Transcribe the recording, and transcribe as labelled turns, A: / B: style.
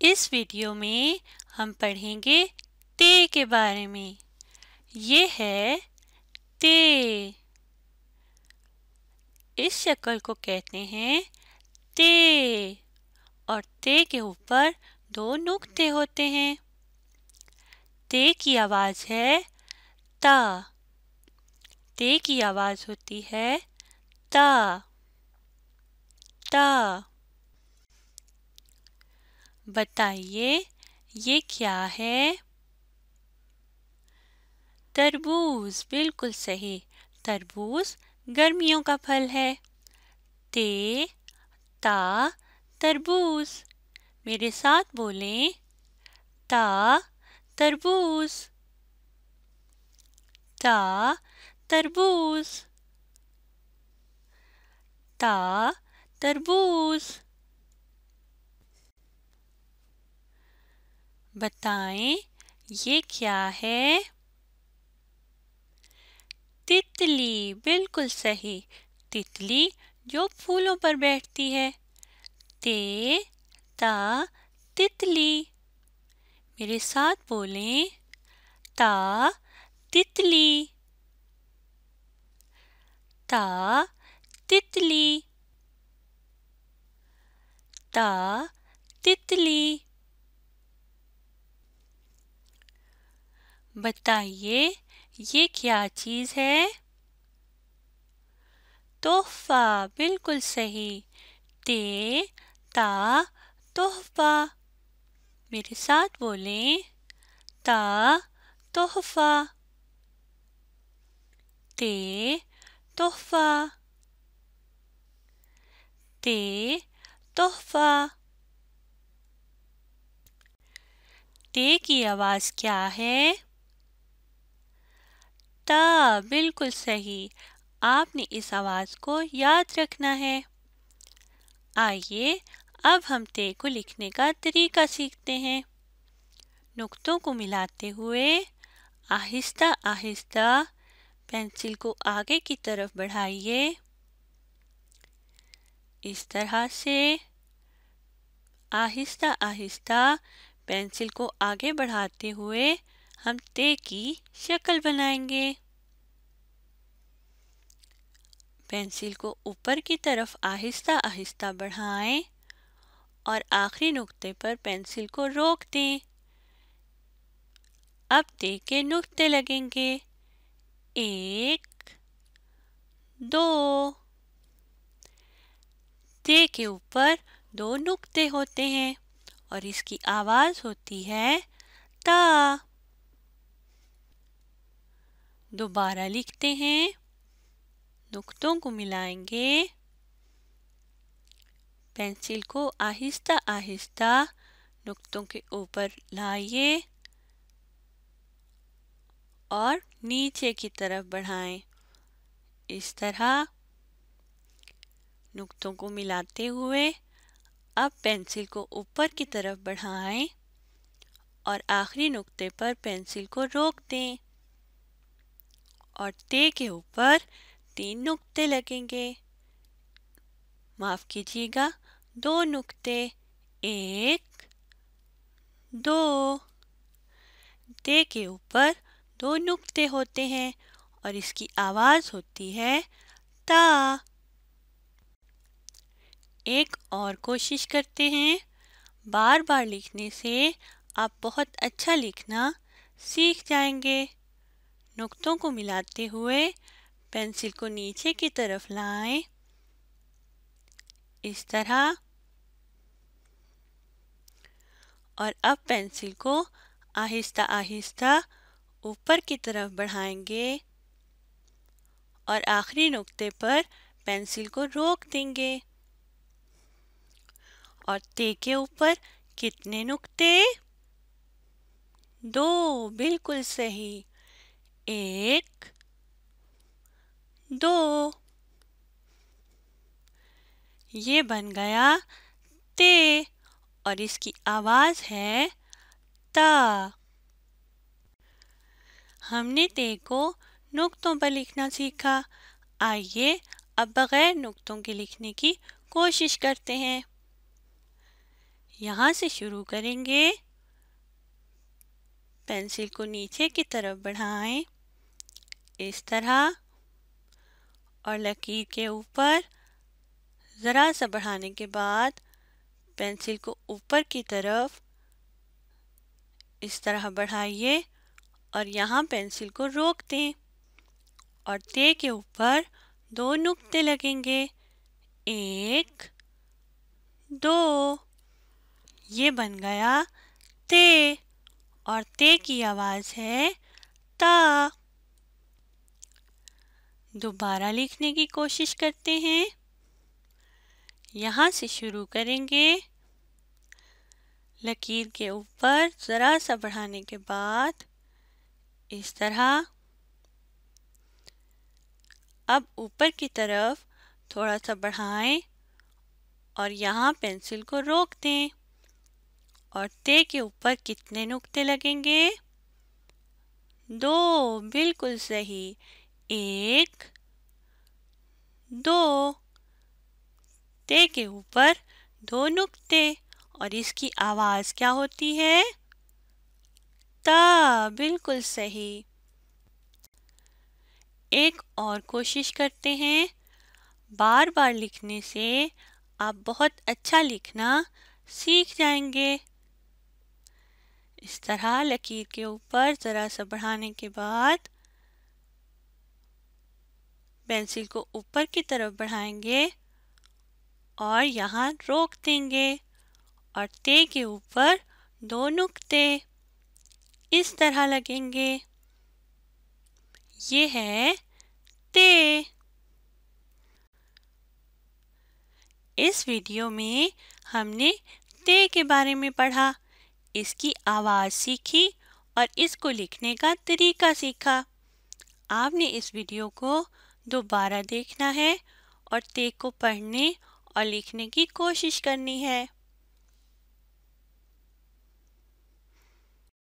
A: इस वीडियो में हम पढ़ेंगे ते के बारे में। ये है ते। इस शक्ल को कहते हैं ते और ते के ऊपर दो नुक्ते होते हैं। ते की आवाज़ है ता। ते की आवाज़ होती है ता। ता। बताइए, ये क्या है? तरबूज, बिल्कुल सही। तरबूज गर्मियों का फल है। ते, ता, तरबूज। मेरे साथ बोलें, ता, तरबूज। ता तरबूज। ता, तरबूज। बताएँ, ये क्या है? तितली, बिल्कुल सही। तितली जो फूलों पर बैठती है। ते, ता, तितली। मेरे साथ बोलें, ता, तितली। ता तितली। ता, तितली। बताइए, ये क्या चीज़ है? तोहफा, बिल्कुल सही। ते, ता, तोहफा। मेरे साथ बोलें, ता, तोहफा। ते तोहफा। ते तोहफा। ते की आवाज़ क्या है? ता, बिल्कुल सही। आपने इस आवाज़ को याद रखना है। आइए, अब हम ते को लिखने का तरीका सीखते हैं। नुक्तों को मिलाते हुए आहिस्ता आहिस्ता पेंसिल को आगे की तरफ़ बढ़ाइए। इस तरह से आहिस्ता आहिस्ता पेंसिल को आगे बढ़ाते हुए हम ते की शक्ल बनाएँगे। पेंसिल को ऊपर की तरफ़ आहिस्ता आहिस्ता बढ़ाएँ और आखिरी नुक्ते पर पेंसिल को रोक दें। अब ते के नुक्ते लगेंगे। एक, दो। ते के ऊपर दो नुक्ते होते हैं और इसकी आवाज़ होती है ता। दोबारा लिखते हैं। नुक्तों को मिलाएँगे। पेंसिल को आहिस्ता आहिस्ता नुक्तों के ऊपर लाइए और नीचे की तरफ़ बढ़ाएँ। इस तरह नुक्तों को मिलाते हुए अब पेंसिल को ऊपर की तरफ़ बढ़ाएँ और आखिरी नुक्ते पर पेंसिल को रोक दें। और ते के ऊपर तीन नुक्ते लगेंगे। माफ़ कीजिएगा, दो नुक्ते, एक, दो। ते के ऊपर दो नुक्ते होते हैं और इसकी आवाज़ होती है ता। एक और कोशिश करते हैं। बार बार लिखने से आप बहुत अच्छा लिखना सीख जाएँगे। नुक्तों को मिलाते हुए पेंसिल को नीचे की तरफ़ लाएँ। इस तरह। और अब पेंसिल को आहिस्ता आहिस्ता ऊपर की तरफ़ बढ़ाएँगे। और आखिरी नुक्ते पर पेंसिल को रोक देंगे। और ते के ऊपर कितने नुक्ते। दो, बिल्कुल सही। एक, दो। ये बन गया ते और इसकी आवाज़ है ता। हमने ते को नुक्तों पर लिखना सीखा। आइए अब बगैर नुक्तों के लिखने की कोशिश करते हैं। यहाँ से शुरू करेंगे। पेंसिल को नीचे की तरफ़ बढ़ाएँ। इस तरह और लकीर के ऊपर। ज़रा सा बढ़ाने के बाद पेंसिल को ऊपर की तरफ़ इस तरह बढ़ाइए और यहाँ पेंसिल को रोक दें और ते के ऊपर दो नुक्ते लगेंगे। एक, दो, ये बन गया ते और ते की आवाज़ है ता। दोबारा लिखने की कोशिश करते हैं। यहाँ से शुरू करेंगे। लकीर के ऊपर ज़रा सा बढ़ाने के बाद इस तरह। अब ऊपर की तरफ़ थोड़ा सा बढ़ाएँ और यहाँ पेंसिल को रोक दें और ते के ऊपर कितने नुक्ते लगेंगे? दो, बिल्कुल सही। एक, दो, ते के ऊपर दो नुक्ते, और इसकी आवाज़ क्या होती है? ता, बिल्कुल सही। एक और कोशिश करते हैं। बार बार लिखने से आप बहुत अच्छा लिखना सीख जाएँगे। इस तरह लकीर के ऊपर ज़रा सा बढ़ाने के बाद पेंसिल को ऊपर की तरफ़ बढ़ाएँगे और यहाँ रोक देंगे और ते के ऊपर दो नुक्ते इस तरह लगेंगे। ये है ते। इस वीडियो में हमने ते के बारे में पढ़ा, इसकी आवाज़ सीखी और इसको लिखने का तरीका सीखा। आपने इस वीडियो को दोबारा देखना है और ते को पढ़ने और लिखने की कोशिश करनी है।